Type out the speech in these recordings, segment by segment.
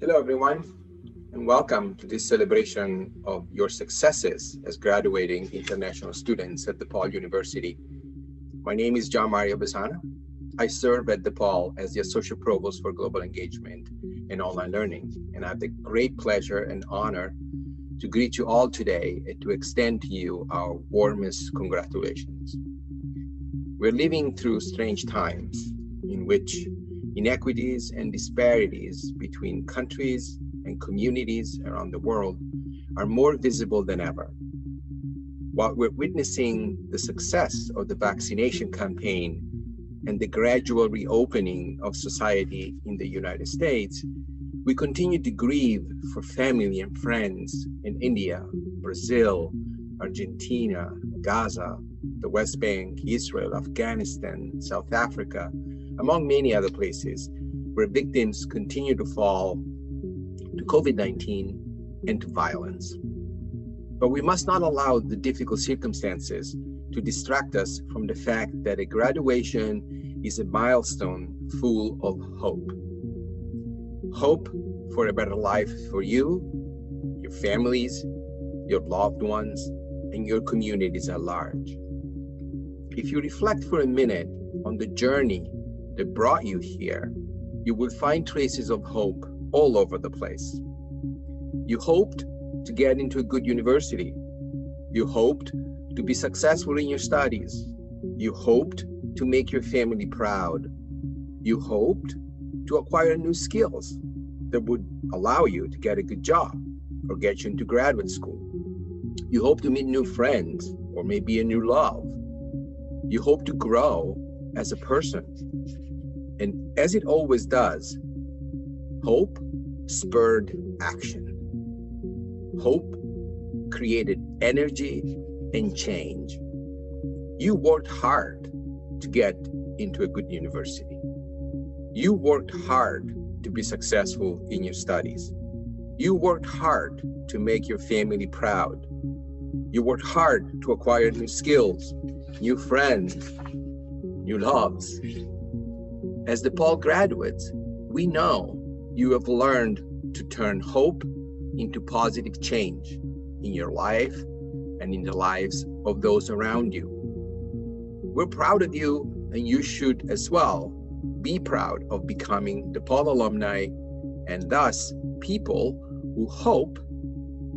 Hello, everyone, and welcome to this celebration of your successes as graduating international students at DePaul University. My name is Gian Mario Besana. I serve at DePaul as the Associate Provost for Global Engagement and Online Learning, and I have the great pleasure and honor to greet you all today and to extend to you our warmest congratulations. We're living through strange times in which inequities and disparities between countries and communities around the world are more visible than ever. While we're witnessing the success of the vaccination campaign and the gradual reopening of society in the United States, we continue to grieve for family and friends in India, Brazil, Argentina, Gaza, the West Bank, Israel, Afghanistan, South Africa, among many other places where victims continue to fall to COVID 19 and to violence. But we must not allow the difficult circumstances to distract us from the fact that a graduation is a milestone full of hope. Hope for a better life for you, your families, your loved ones, and your communities at large. If you reflect for a minute on the journey that brought you here, you will find traces of hope all over the place. You hoped to get into a good university. You hoped to be successful in your studies. You hoped to make your family proud. You hoped to acquire new skills that would allow you to get a good job or get you into graduate school. You hope to meet new friends or maybe a new love. You hope to grow as a person and as it always does, hope spurred action. Hope created energy and change. You worked hard to get into a good university. You worked hard to be successful in your studies. You worked hard to make your family proud. You worked hard to acquire new skills, new friends, new loves. As DePaul graduates, we know you have learned to turn hope into positive change in your life and in the lives of those around you. We're proud of you, and you should as well be proud of becoming DePaul alumni and thus people who hope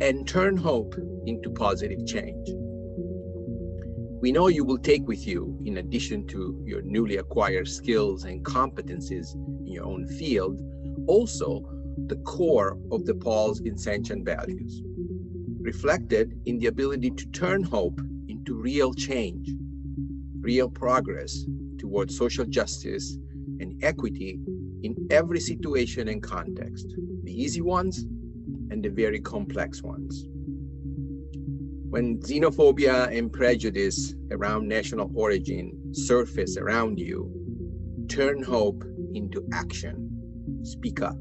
and turn hope into positive change we know you will take with you, in addition to your newly acquired skills and competencies in your own field, also the core of the Paul's Vincentian values, reflected in the ability to turn hope into real change, real progress towards social justice and equity in every situation and context, the easy ones and the very complex ones. When xenophobia and prejudice around national origin surface around you, turn hope into action. Speak up.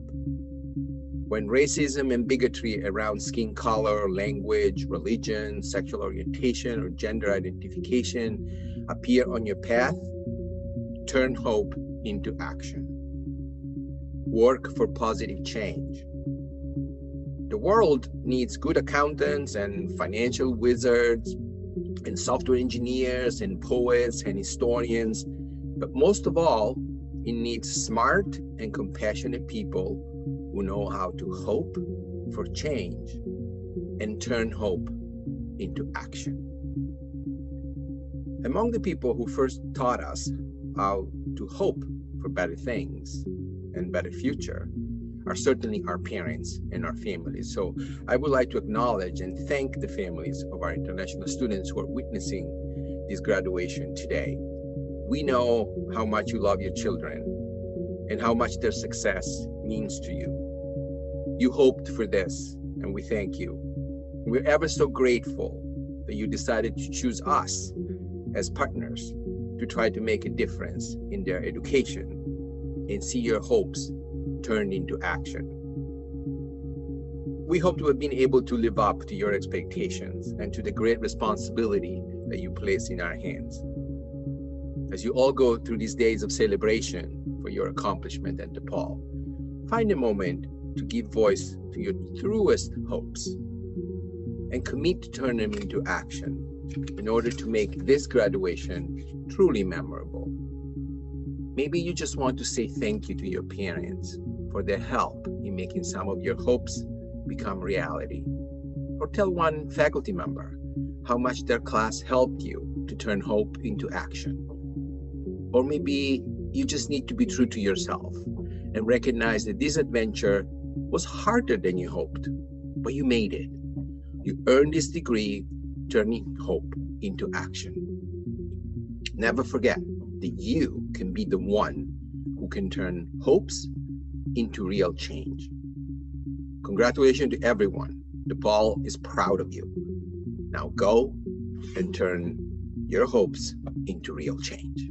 When racism and bigotry around skin color, language, religion, sexual orientation, or gender identification appear on your path, turn hope into action. Work for positive change world needs good accountants and financial wizards and software engineers and poets and historians. But most of all, it needs smart and compassionate people who know how to hope for change and turn hope into action. Among the people who first taught us how to hope for better things and better future are certainly our parents and our families. So I would like to acknowledge and thank the families of our international students who are witnessing this graduation today. We know how much you love your children and how much their success means to you. You hoped for this, and we thank you. We're ever so grateful that you decided to choose us as partners to try to make a difference in their education and see your hopes turned into action. We hope to have been able to live up to your expectations and to the great responsibility that you place in our hands. as you all go through these days of celebration for your accomplishment at DePaul, find a moment to give voice to your truest hopes and commit to turn them into action in order to make this graduation truly memorable. Maybe you just want to say thank you to your parents for their help in making some of your hopes become reality. Or tell one faculty member how much their class helped you to turn hope into action. Or maybe you just need to be true to yourself and recognize that this adventure was harder than you hoped, but you made it. You earned this degree, turning hope into action. Never forget that you can be the one who can turn hopes into real change. Congratulations to everyone. DePaul is proud of you. Now go and turn your hopes into real change.